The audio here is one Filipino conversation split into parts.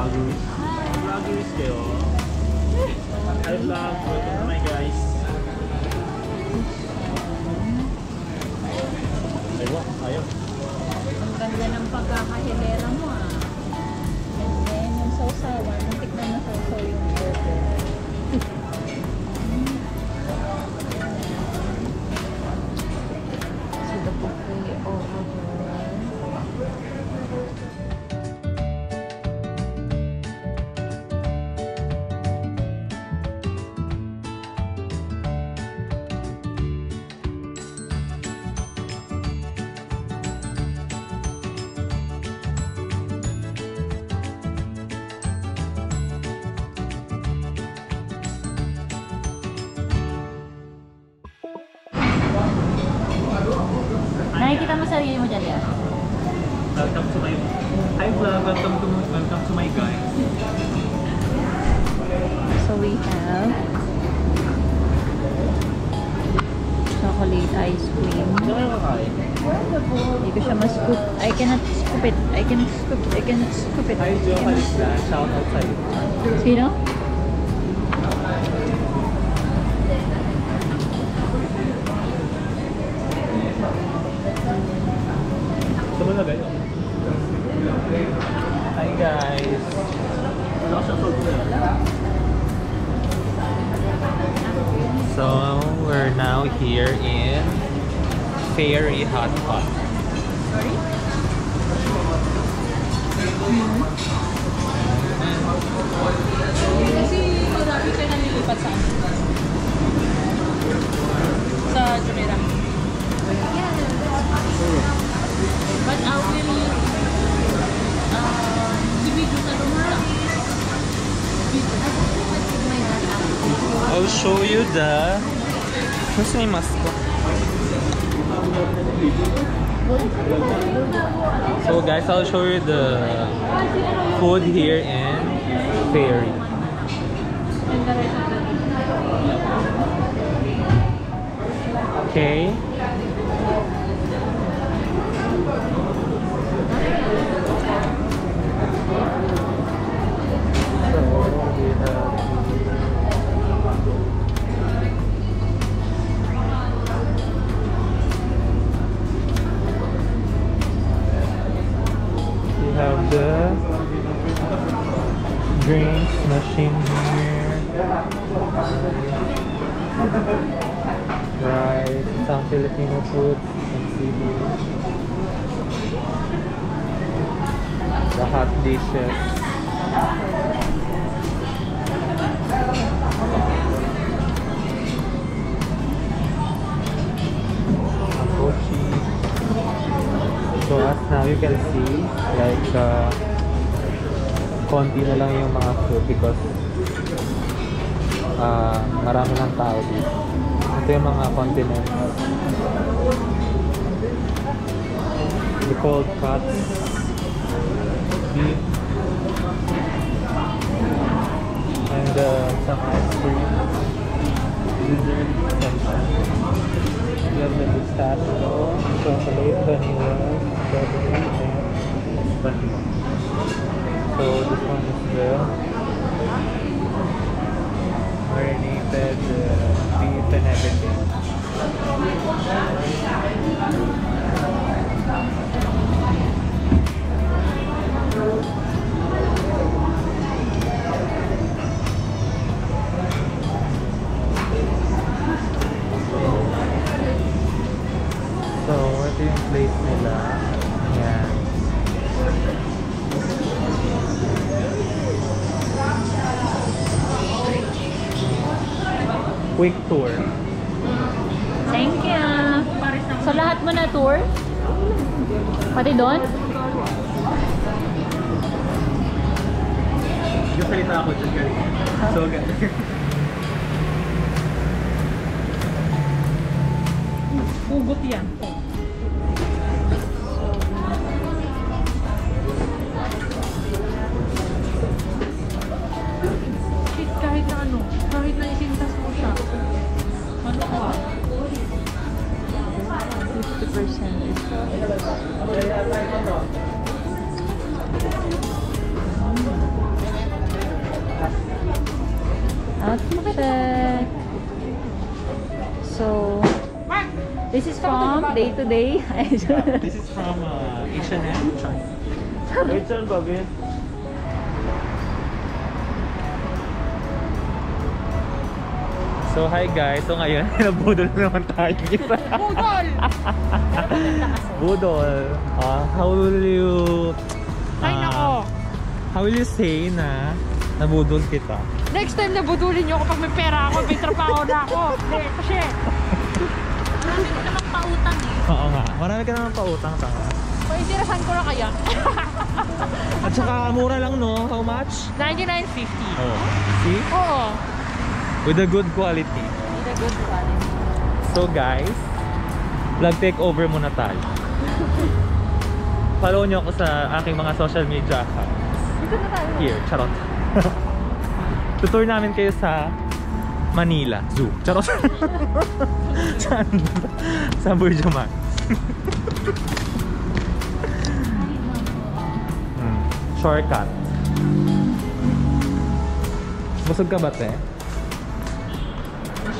vloggers. Vloggers kayo. Hi vlog, welcome to my guys. Aywa, ayaw. Ang ganda ng pagkakahilera mo ah. And then yung sausawan, Nakikita mo sarili mo dyan, yan? Welcome to my... Hi vlog, welcome to, welcome to my guys. So we have chocolate ice cream. Hindi ko siya ma-scoop. I cannot scoop it. I cannot scoop it. I cannot scoop it. Kalista, shout out sa'yo. Sino? Show you the... What's mask? So guys, I'll show you the food here in Fairy. Okay. So we have can see, like, uh, konti na lang yung mga food because uh, marami ng tao dito. Ito yung mga continents. The cold cuts. Beef. And uh, some ice cream. Dessert. And, uh, have the pistachio, chocolate, vanilla, chocolate. So this one is the RNA paired uh, beef and everything. Quick tour. Thank you. So lahat mo na tour? Pati doon? Nagsalita ako dyan kanina. So, ganun. Ugot yan. From day to day. This is from uh, H&M. H&M ba, Ben? So hi guys, so ngayon nabudol na naman tayo isa. Budol! Budol. Ah, how will you Ay, ah, nako. How will you say na nabudol kita? Next time na budulin niyo ako pag may pera ako, may trabaho na ako. Kasi Marami ka namang pautang eh. Oo nga, marami ka naman pautang tanga. paitirasan ko na kaya. At saka mura lang no, how much? 99.50. Oh, see? Oo. With a good quality. Need a good quality. So guys, vlog takeover muna tayo. Follow nyo ako sa aking mga social media accounts. Dito na tayo. Here, charot. Tutur namin kayo sa Manila Zoo. Charot. Saan? sa Burjaman. Hmm. Shortcut. Busog ka ba, te?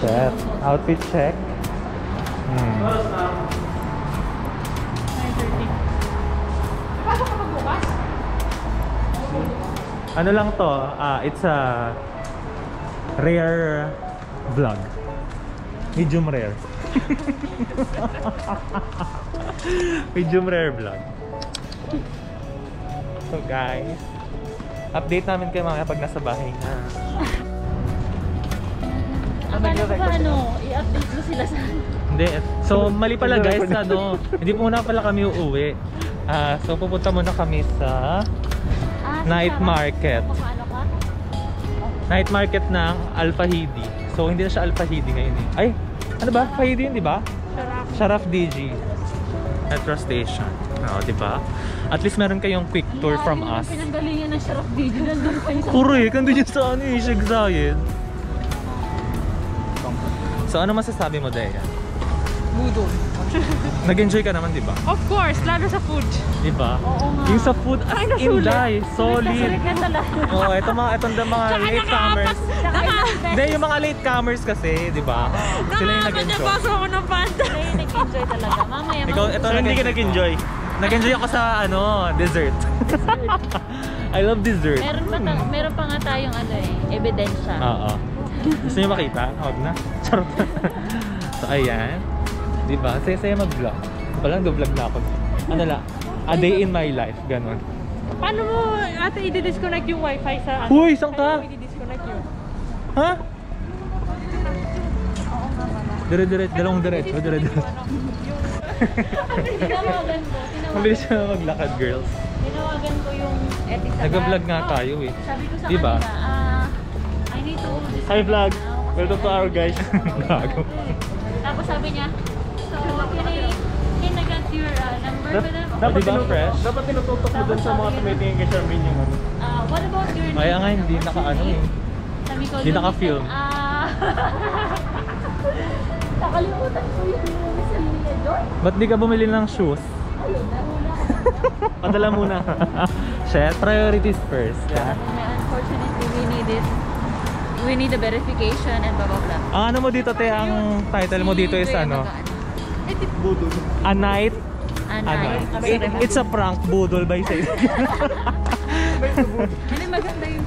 Check. Outfit check. Hmm. 9.30. Pasok ka magbukas? Ano lang to, ah, it's a rare vlog. Medium rare. Medium rare vlog. So guys, update namin kayo mga pag nasa bahay na. Akala ko ba ano, i-update mo sila sa... Hindi, so mali pala guys, ano, hindi muna pala kami uuwi. Ah, so pupunta muna kami sa Ah, night sa- market. Ka? Night market ng Alfahidi. So hindi na siya Alfahidi ngayon eh. Ay, ano ba? Fahidi yun, di ba? Sarap. Sharaf DG Metro Station. Oo, di ba? At least meron kayong quick tour from us. Pinanggalingan ng Sharaf Video. Nandun kayo sa... Correct, nandun yun sa ano eh, Shigzayan. So ano masasabi mo, Dea? Budol. Nag-enjoy ka naman, di ba? Of course, lalo sa food. Di ba? Oo nga. Yung sa food as Ay, in die, solid. Sulit ka talaga. Oo, ito mga, itong mga Tsaka latecomers. Hindi, yung mga latecomers kasi, di ba? Sila yung na nag-enjoy. baso ako ng panta. Sila yung nag-enjoy talaga. Mamaya, Ikaw, ito hindi ka nag-enjoy. Nag-enjoy ako sa ano, dessert. I love dessert. Meron pa, ta- meron pa nga tayong ano eh, ebidensya. Oo. Gusto niyo makita? Huwag na. Charot. so, ayan. Di ba? Saya-saya mag-vlog. Palang do-vlog na ako. Ano lang? A day in my life. Ganon. Paano mo, ate, i-disconnect yung wifi sa ano? Huy, saan ka? Paano mo i-disconnect yun? Ha? Dire-dire, dalawang diretso, dire-dire. Tinawagan ko, tinawagan, Mabilis siya maglakad, girls. tinawagan ko yung sa Nag-vlog nga Oo. tayo eh. Sabi ko sa Diba? kanila, ah, I need to Hi, vlog. Welcome to our guys. Gago. Tapos sabi niya, can I, get your uh, number with them? dapat Di ba, tinututok- fresh? Dapat tinututok mo dun sa mga niya- tumitingin kay Charmaine yung ano. Uh, what about your name? Kaya nga hindi What's naka your ano name? eh. Sabi ko, Hindi naka-film. Ah. Nakalimutan ko yung and Lia Joy. Ba't di ka bumili ng shoes? Ayun, nahula. Padala muna. Shit, priorities first. Niya, Unfortunately, we need it. We need a verification and blah blah blah. Ang ano mo dito, te, ang title mo dito is ano? Di- Budol. A night, Ano? ano? It, it's a prank budol by say. Hindi maganda yung.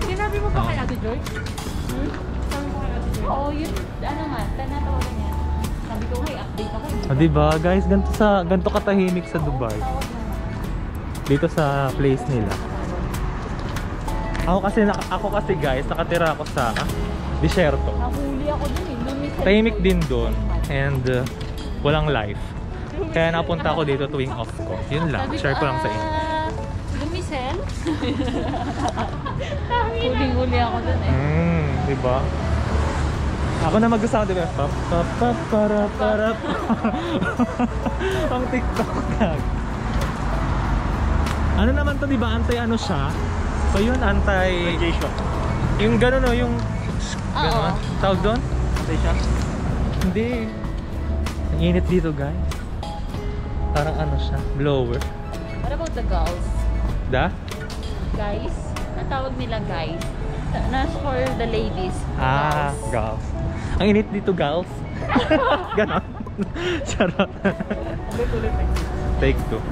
Sinabi mo ba kay Ate Joy? Hmm? Sabi mo kay Ate Joy? Oo, yun, ano nga, tanatawagan niya. Sabi ko, hey, update ako. O, diba, guys, ganito sa ganito katahimik sa Dubai. Dito sa place nila. Ako kasi naka- ako kasi guys, nakatira ako sa disyerto. Nahuli ako dun eh. Tahimik din doon and uh, walang life. Kaya napunta ako dito tuwing off ko. Yun lang, share ko lang sa inyo. Ah, Lumisel? Huling-huli ako dun eh. Mm, di ba? Ako na mag-sound, di ba? Pa, pa, pa, para, para, pa. Ang TikTok tag. Ano naman to, di ba? Antay ano siya? So yun, antay... Radiation. Yung gano'n no, yung... Gano'n? Oo. Tawag doon? Patay siya. Hindi. Ang init dito, guys. Parang ano siya, blower. What about the girls? Da? Guys? Ang tawag nila guys. Nas for the ladies. Ah, Girls. Ang init dito, gals. Ganon. Charot. Ulit, ulit. Take two.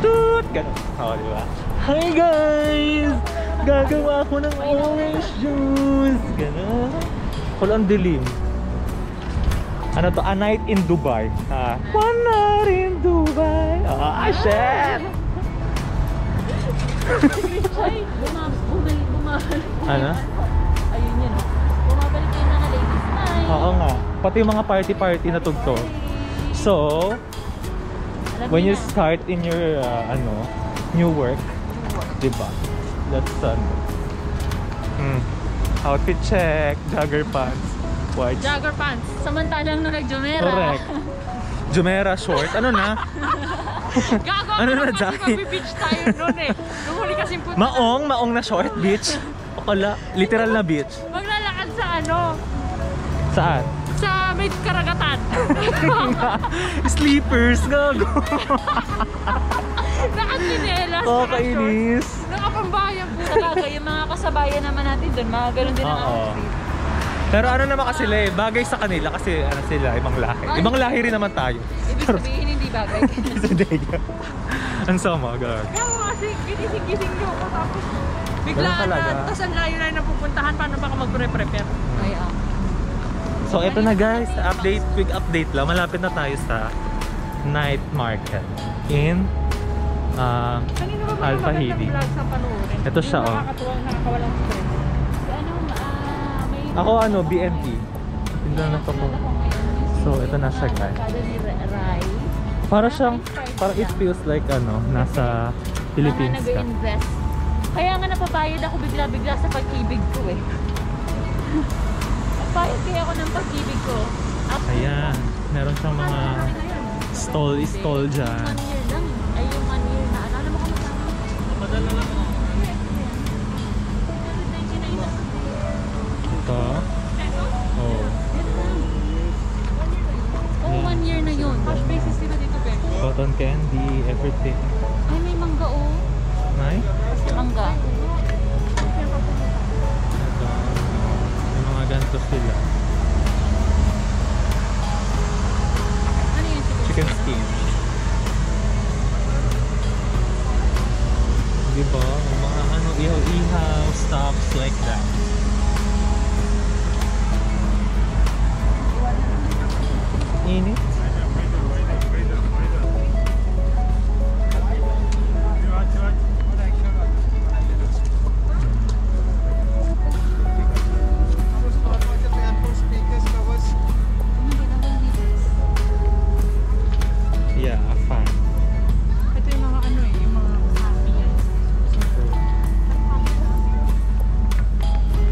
Toot! Ganun. Oo, di ba? Hi guys! Gagawa ako ng orange juice! Ganun. Wala ang dilim. Ano to? A night in Dubai. Ah, one night in Dubai. Ah, shit! Ano? Ayun yun. oh. Bumabalik yung mga ladies night. Oo nga. Pati yung mga party-party na tugto. So, when you start in your uh, ano, new work, di ba? That's ano. Hmm. Outfit check, jogger pants, white. Jogger pants. Samantalang nung nag-Jumera. Correct. Jumera short. Ano na? Gago Ano na, Jackie? magbe-beach tayo noon eh. Nung huli kasi punta Maong, maong na short beach. Okala, literal na beach. maglalakad sa ano, Saan? sa may karagatan. Sleepers, gago. Nakatinelas. Kakainis. Nakapambayan po. Talaga, yung mga kasabayan naman natin doon, mga ganun din ang outfit. Pero ano naman kasi sila eh, bagay sa kanila kasi ano sila, ibang lahi. Ibang lahi rin naman tayo. Ibig sabihin, hindi bagay. Dega. Ang sama, gago. Gago kasi ginising-gising niyo ako tapos biglaan na. Tapos ang layo na yung napupuntahan. Paano ba ka magpre-prepare? Ay, ah. So ito na guys, update, quick update lang. Malapit na tayo sa night market in uh, Alpha Hidi. Ito siya, oh. Nakakatuwang, nakakawalang stress. Ako ano, na to ko. So, ito na siya, guys. Para siyang, parang it feels like ano, nasa Philippines ka. nag-invest. Kaya nga napapayad ako bigla-bigla sa pag-ibig ko eh. Napayad kaya ako ng pag-ibig ko. After Ayan, meron siyang mga stall-stall dyan. One year lang. Ay, yung one year na. Ano, alam mo kung magkano? Madala lang ako. Ito. Oh. Oh, one year na yun. Cash basis sila dito, Be. Cotton candy, everything. Ay, may mangga oh. Nay? Mangga. Ito. May mga ganito sila. Ano yun? Chicken skin. Diba? Yung Mga ano, ihaw-ihaw, stuffs like that. Yan.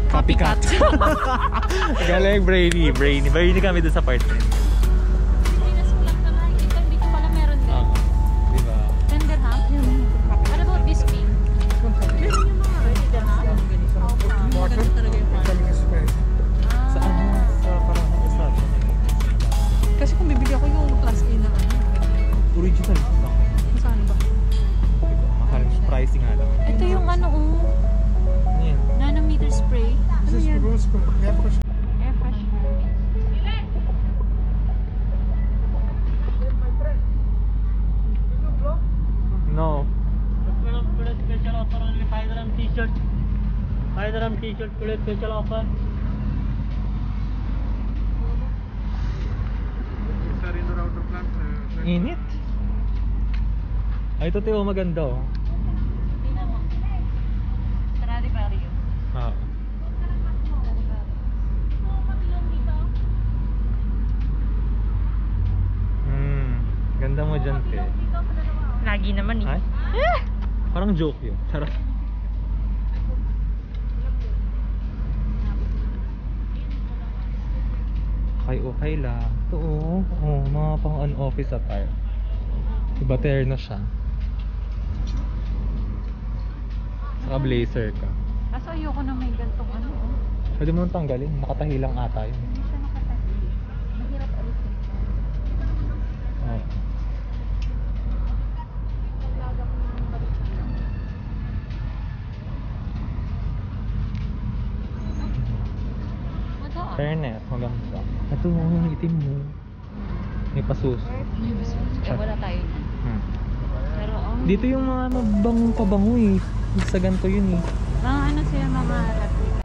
Copycat. Galing, brainy, brainy. Brainy kami dun sa part five gram T shirt today special offer Init. Ay, ito Teo, maganda oh. Tingnan mo. Stradivarius. Ah. Hmm. Ganda mo dyan, te. Lagi naman eh. Ay? Parang joke yun. Charot. Okay, okay lang. Ito oh. Oh, mga pang on-office attire. Iba na siya. Saka blazer ka. Kaso ayoko na may gantong ano oh. Pwede mo nang tanggalin. Nakatahi lang ata yun. Hindi siya nakatahi. Mahirap alisin. Oh. Fairness, maganda. Ito mo yung itim mo. May pasus. Eh, wala tayo niyan. Hmm. Pero, oh, Dito yung mga mabangong pabango eh. Sa ganito yun eh. mga ano sila, mga replica.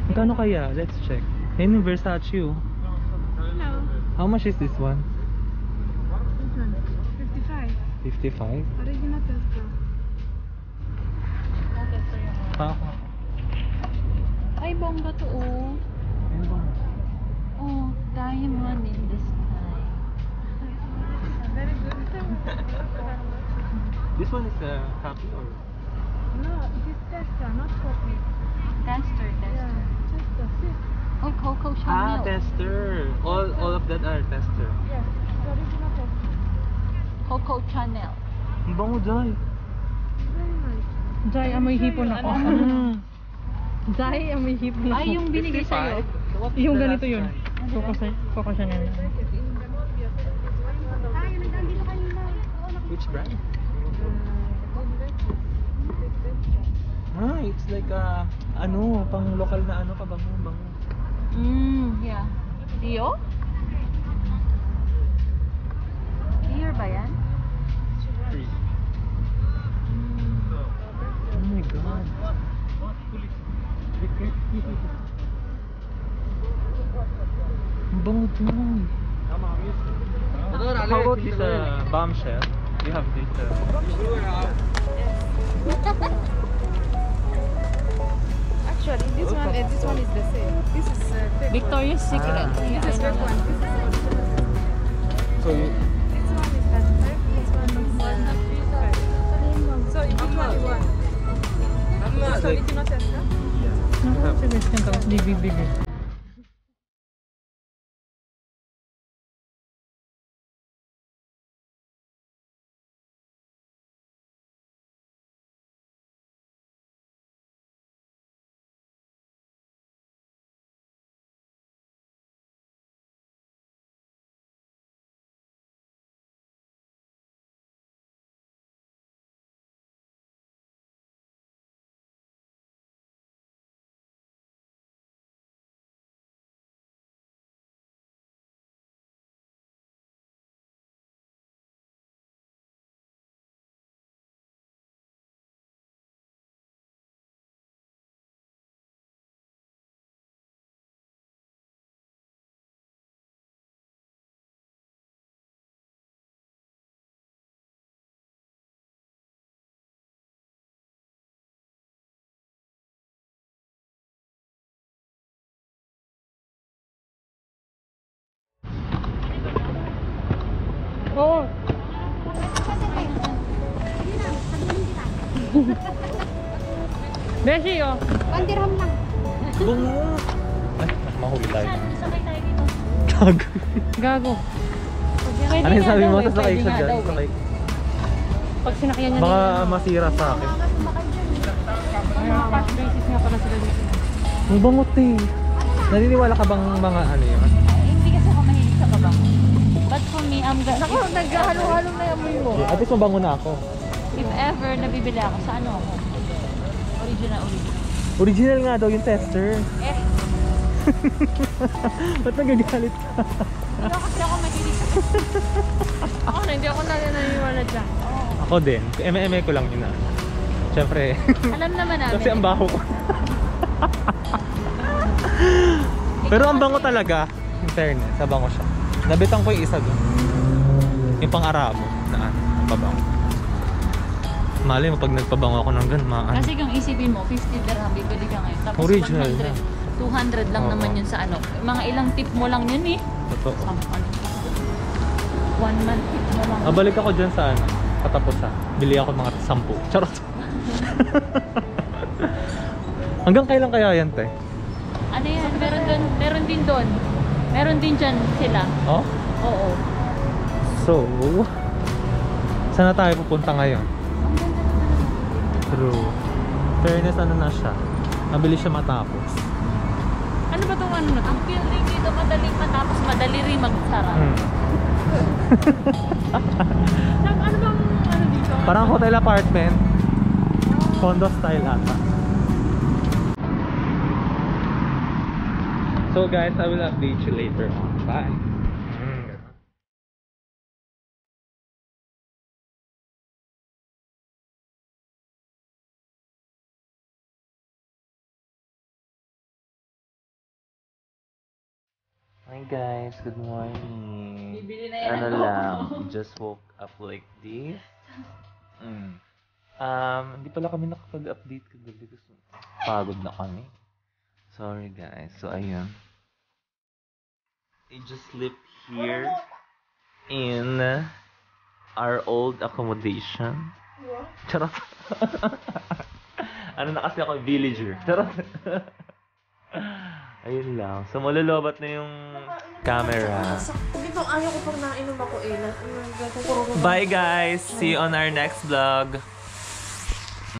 Magkano kaya? Let's check. Ayun yung Versace oh. Hello. How much is this one? This one. 55. 55? Original Tesla. Ah, Ay, bongga to, oh. Ayun ba? Diamond in the sky. Very good. This one is a copy or? no, it is Tesla, not copy. Tester, tester. Yeah, Tesla. See? Oh, Coco channel. Ah, tester. All all of that are tester. Yes, the original Tesla. Coco Chanel. Ang bango Joy. Very nice. Jai, amoy hipon ako. Mm. Jai, amoy hipon ako. Ay, yung binigay sa'yo. Yung ganito yun. Coco, Coco Chanel. Which brand? Ah, it's like a ano, pang lokal na ano, pabango, bango. Mm, yeah. Dio? Bombshell? You have this uh, Actually, this one, uh, this one is the same. This is uh, Victoria's Secret. Ah. Yeah, This is I fake one. This is original. So you, This one is that fake. This one is uh, So, which one you want? This original Tesla? Naku, si Western tapos bibig-bibig. Oo. Beshi, oh. bango. Ay, mahuli tayo. Sakay tayo dito. Gago. Gago. Ano yung sabi mo? Sasakay pwede ka dyan. daw eh. Sakay. Pag sinakyan niya Baka masira sa akin. Cash basis nga pala sila dito. Ang bangot eh. Naniniwala ka bang mga ano yun? Gonna... Naku, naghahalo-halo na yung amoy mo. At least mabango na ako. If ever nabibili ako, sa ano ako? Original, original. Original nga daw yung tester. Eh, Ba't nagagalit ka? hindi ako kasi ako mahilig Ako na, hindi ako na naniniwala dyan. Ako din. Eme-eme ko lang yun ah. Siyempre. Alam naman namin. kasi ang baho ko. Pero ang bango talaga. In fairness, bango siya. Nabitan ko yung isa doon. Yung pang-arabo na ano, ang pabango. Mali mo pag nagpabango ako ng gan, maan. Kasi kung isipin mo, 50 dirham bibili ka ngayon. Tapos Original 100. na. 200 lang Oo. naman yun sa ano. Mga ilang tip mo lang yun eh. Totoo. Sampan. One month tip mo lang. Nabalik ako dyan sa ano, katapusan. Bili ako mga sampu. Charot. Hanggang kailan kaya yan, te? Ano yan? Meron, dun, meron din doon. Meron din dyan sila. Oh? Oo. So, saan na tayo pupunta ngayon? True. Fairness, ano na siya. Mabilis siya matapos. Ano ba itong ano na? Ang building dito madaling matapos, madali rin magsara. Hmm. Nag, ano bang ano dito? Parang hotel apartment. Condo style ata. So guys, I will update you later on. Bye. Hi guys, good morning. Bibili na yan Ano ako. lang, just woke up like this. Mm. Um, hindi pala kami nakapag-update kagabi kasi pagod na kami. Sorry guys. So ayun. I just sleep here in our old accommodation. Charot. ano na kasi ako, villager. Charot. Ayun lang. So, malolobat na yung camera. Dito, ayaw ko na, Bye guys! See you on our next vlog.